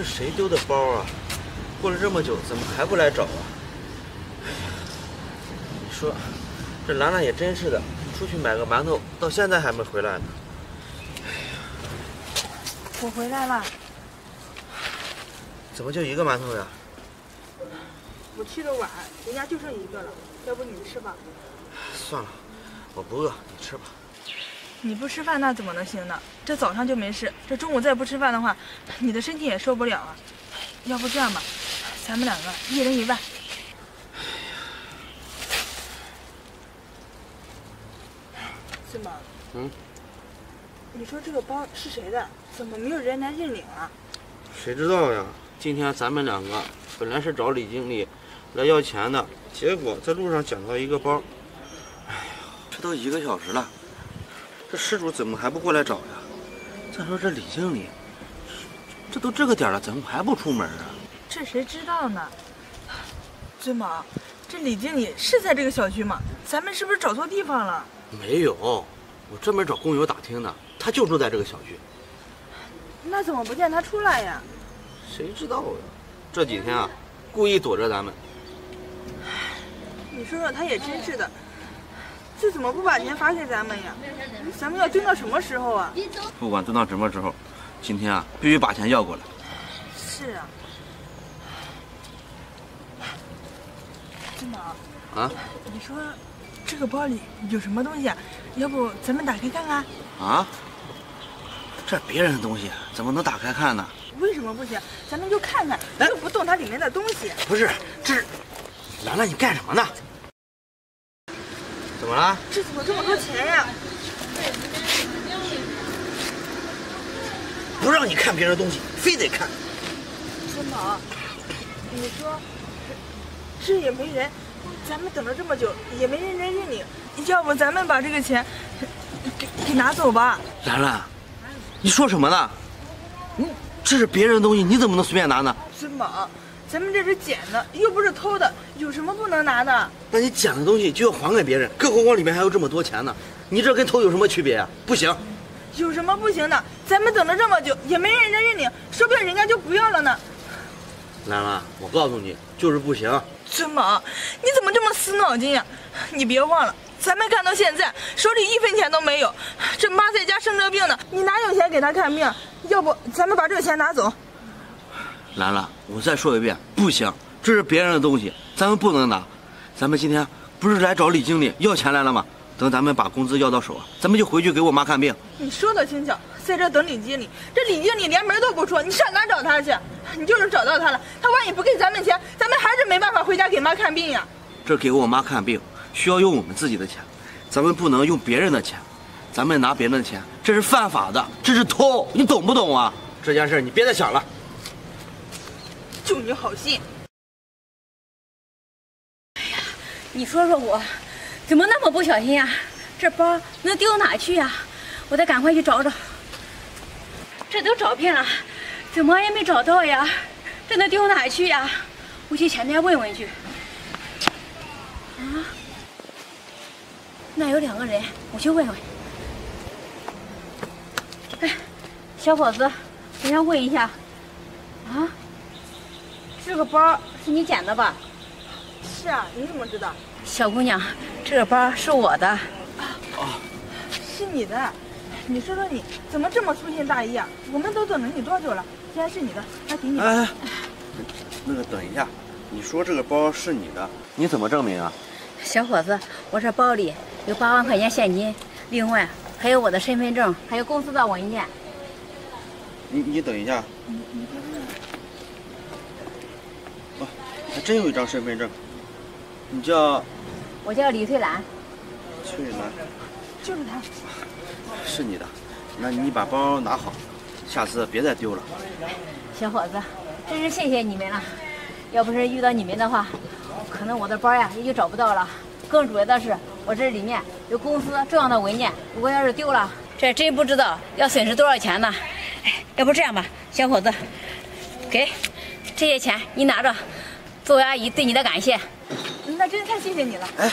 这谁丢的包啊？过了这么久，怎么还不来找啊？哎呀，你说，这兰兰也真是的，出去买个馒头，到现在还没回来呢。我回来了，怎么就一个馒头呀？我去的晚，人家就剩一个了，要不你吃吧？算了，我不饿，你吃吧。你不吃饭那怎么能行呢？这早上就没事，这中午再不吃饭的话，你的身体也受不了啊。要不这样吧，咱们两个一人一万。孙宝，嗯，你说这个包是谁的？怎么没有人来认领啊？谁知道呀？今天咱们两个本来是找李经理来要钱的，结果在路上捡到一个包。哎呀，这都一个小时了，这失主怎么还不过来找呀？再说这李经理，这都这个点了，怎么还不出门啊？这谁知道呢？尊宝，这李经理是在这个小区吗？咱们是不是找错地方了？没有，我专门找工友打听的，他就住在这个小区。那怎么不见他出来呀？谁知道呀？这几天啊，故意躲着咱们。你说说，他也真是的，这怎么不把钱发给咱们呀？咱们要蹲到什么时候啊？不管蹲到什么时候，今天啊，必须把钱要过来。是啊。金宝，啊？你说这个包里有什么东西啊？要不咱们打开看看？啊？这别人的东西怎么能打开看呢？为什么不行？咱们就看看，又不动它里面的东西。不是，这是兰兰，你干什么呢？怎么了？这怎么这么多钱呀？不让你看别人的东西，非得看。孙宝，你说这也没人，咱们等了这么久也没人来认领，要不咱们把这个钱给给拿走吧？兰兰，你说什么呢？你这是别人的东西，你怎么能随便拿呢？孙宝，咱们这是捡的，又不是偷的，有什么不能拿的？那你捡的东西就要还给别人，更何况里面还有这么多钱呢？你这跟偷有什么区别啊？不行。有什么不行的？咱们等了这么久，也没人家认领，说不定人家就不要了呢。兰兰，我告诉你，就是不行。尊宝，你怎么这么死脑筋呀？你别忘了，咱们干到现在手里一分钱都没有，这妈在家生着病呢，你哪有钱给她看病？要不咱们把这个钱拿走？兰兰，我再说一遍，不行，这是别人的东西，咱们不能拿。咱们今天不是来找李经理要钱来了吗？等咱们把工资要到手，咱们就回去给我妈看病。你说的轻巧，在这等李经理，这李经理连门都不出，你上哪找他去？你就是找到他了，他万一不给咱们钱，咱们还是没办法回家给妈看病呀。这给我妈看病需要用我们自己的钱，咱们不能用别人的钱，咱们拿别人的钱这是犯法的，这是偷，你懂不懂啊？这件事你别再想了。就你好心。哎呀，你说说我。怎么那么不小心呀？这包能丢哪去呀？我得赶快去找找。这都找遍了，怎么也没找到呀？这能丢哪去呀？我去前面问问去。啊，那有两个人，我去问问。哎，小伙子，我想问一下，这个包是你捡的吧？是啊，你怎么知道？小姑娘，这个包是我的。哦，是你的。你说说你怎么这么粗心大意啊？我们都等了你多久了？既然是你的，那给你。哎，那个等一下，你说这个包是你的，你怎么证明啊？小伙子，我这包里有八万块钱现金，另外还有我的身份证，还有公司的文件。你你等一下。哦，还真有一张身份证。你叫？我叫李翠兰。翠兰，就是她。是你的，那你把包拿好，下次别再丢了。小伙子，真是谢谢你们了，要不是遇到你们的话，可能我的包呀也就找不到了。更主要的是，我这里面有公司重要的文件，如果要是丢了，这真不知道要损失多少钱呢。哎，要不这样吧，小伙子，给这些钱你拿着，作为阿姨对你的感谢。那真太谢谢你了。哎，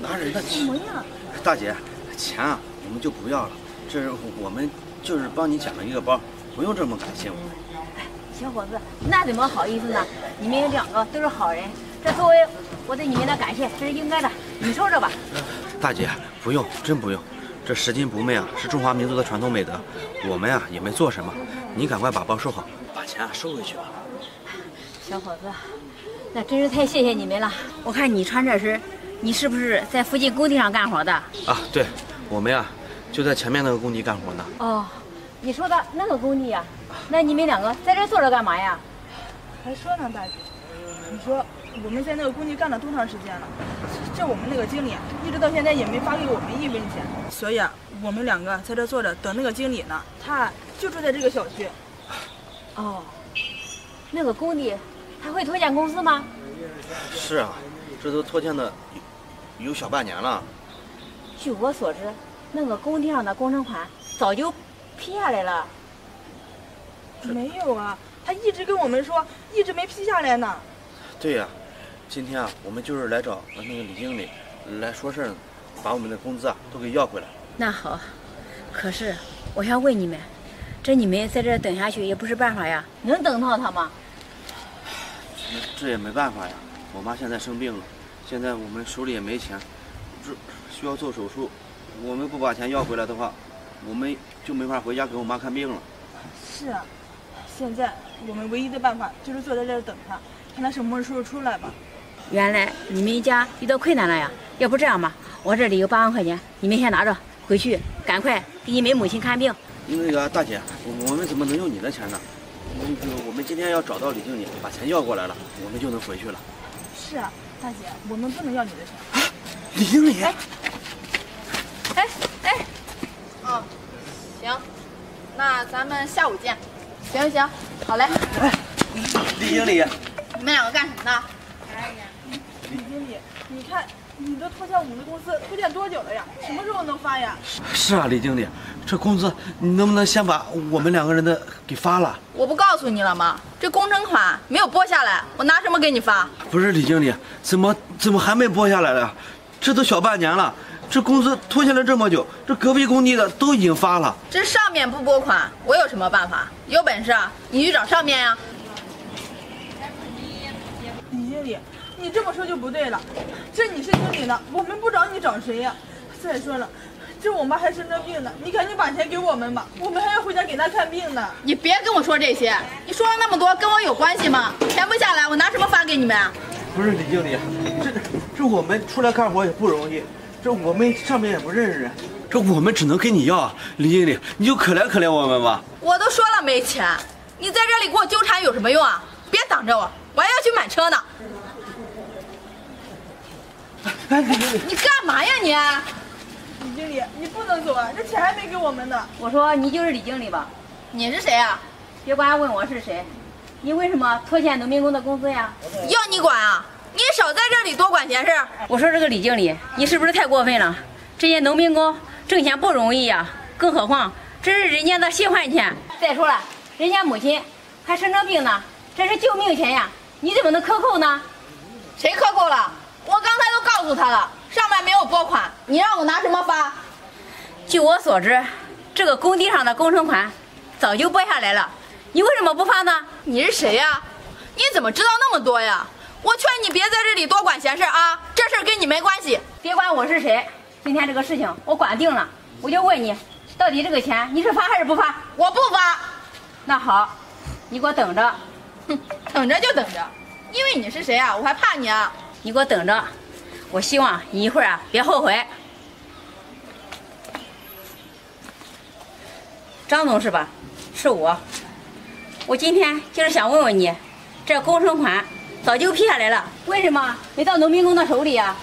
拿人的钱？什么呀？大姐，钱啊，我们就不要了。这是我们就是帮你捡了一个包，不用这么感谢我们。哎，小伙子，那怎么好意思呢？你们两个都是好人，这作为我对你们的感谢，这是应该的。你收着吧。大姐，不用，真不用。这拾金不昧啊，是中华民族的传统美德。我们呀也没做什么，你赶快把包收好，把钱啊收回去吧。小伙子，那真是太谢谢你们了。我看你穿这身，你是不是在附近工地上干活的？啊，对，我们呀就在前面那个工地干活呢。哦，你说的那个工地呀？那你们两个在这坐着干嘛呀？还说呢，大姐，你说我们在那个工地干了多长时间了？这我们那个经理一直到现在也没发给我们一分钱，所以啊，我们两个在这坐着等那个经理呢。他就住在这个小区。哦，那个工地还会拖欠工资吗？是啊，这都拖欠的有有小半年了。据我所知，那个工地上的工程款早就批下来了。没有啊，他一直跟我们说，一直没批下来呢。对呀，今天啊，我们就是来找那个李经理来说事儿，把我们的工资啊都给要回来。那好，可是我想问你们，这你们在这等下去也不是办法呀，能等到他吗？这也没办法呀，我妈现在生病了，现在我们手里也没钱，这需要做手术，我们不把钱要回来的话，我们就没法回家给我妈看病了。是啊，现在我们唯一的办法就是坐在这儿等她，看她什么时候出来吧。原来你们一家遇到困难了呀？要不这样吧，我这里有八万块钱，你们先拿着，回去赶快给你们母亲看病。那个大姐，我我们怎么能用你的钱呢？那个我们今天要找到李经理，把钱要过来了，我们就能回去了。是啊，大姐，我们不能要你的钱。李经理，哎哎，哦，行，那咱们下午见。行行，好嘞。哎李经理，你们两个干什么呢？哎李经理，你看你都拖欠我们的工资，拖欠多久了呀？什么时候能发呀？是啊，李经理，这工资你能不能先把我们两个人的给发了？我不告诉你了吗？这工程款没有拨下来，我拿什么给你发？不是李经理，怎么怎么还没拨下来了？这都小半年了，这工资拖欠了这么久，这隔壁工地的都已经发了。这上面不拨款，我有什么办法？有本事啊你去找上面呀、李经理，你这么说就不对了。这你是经理呢，我们不找你找谁呀？再说了，这我妈还生着病呢，你赶紧把钱给我们吧，我们还要回家给她看病呢。你别跟我说这些，你说了那么多，跟我有关系吗？钱不下来，我拿什么发给你们啊？不是李经理，这这我们出来干活也不容易，这我们上面也不认识人，这我们只能跟你要啊。李经理，你就可怜可怜我们吧。我都说了没钱，你在这里给我纠缠有什么用啊？别挡着我，我还要去买车呢。哎，李经理，你干嘛呀你？李经理，你不能走啊，这钱还没给我们呢。我说你就是李经理吧？你是谁啊？别管问我是谁，你为什么拖欠农民工的工资呀？要你管啊？你少在这里多管闲事。我说这个李经理，你是不是太过分了？这些农民工挣钱不容易呀，更何况这是人家的血汗钱。再说了，人家母亲还生着病呢，这是救命钱呀，你怎么能克扣呢？谁克扣了？我刚才都告诉他了，上面没有拨款，你让我拿什么发？据我所知，这个工地上的工程款早就拨下来了，你为什么不发呢？你是谁呀？你怎么知道那么多呀？我劝你别在这里多管闲事啊，这事儿跟你没关系。别管我是谁，今天这个事情我管定了，我就问你，到底这个钱你是发还是不发？我不发，那好，你给我等着，哼，等着就等着。因为你是谁啊？我还怕你啊？你给我等着，我希望你一会儿啊别后悔。张总是吧？是我。我今天就是想问问你，这工程款早就批下来了，为什么没到农民工的手里呀？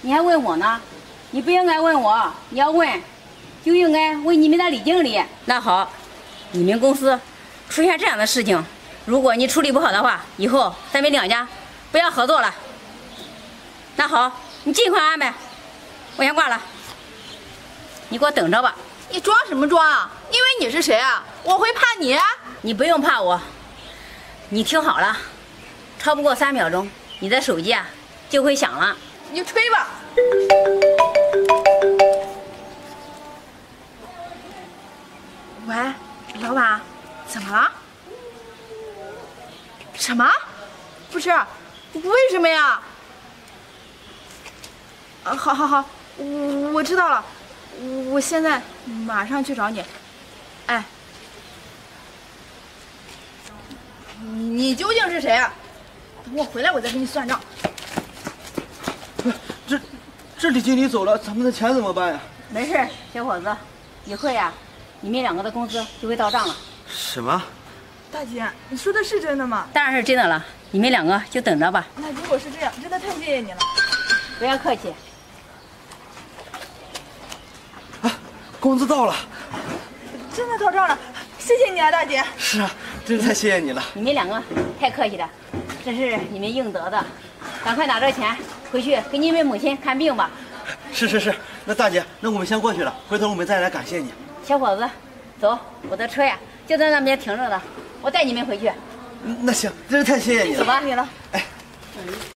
你还问我呢？你不应该问我，你要问，就应该问你们的李经理。那好，你们公司出现这样的事情，如果你处理不好的话，以后咱们两家不要合作了。那好，你尽快安排，我先挂了，你给我等着吧。你装什么装啊？因为你是谁啊？我会怕你啊？你不用怕我，你听好了，超不过三秒钟，你的手机啊就会响了。你就吹吧。喂，老板，怎么了？什么？不是，为什么呀？啊，好好好，我我知道了，我现在马上去找你。哎，你究竟是谁啊？等我回来，我再跟你算账。这这李经理走了，咱们的钱怎么办呀？没事，小伙子，一会儿呀，你们两个的工资就会到账了。什么？大姐，你说的是真的吗？当然是真的了，你们两个就等着吧。那如果是这样，真的太谢谢你了。不要客气。工资到了。真的到账了，谢谢你啊，大姐。是啊，真是太谢谢你了。你们两个太客气了，这是你们应得的。赶快拿着钱回去给你们母亲看病吧。是是是，那大姐，那我们先过去了，回头我们再来感谢你。小伙子，走，我的车呀就在那边停着呢，我带你们回去。嗯那行，真是太谢谢你了。走吧。你了。哎，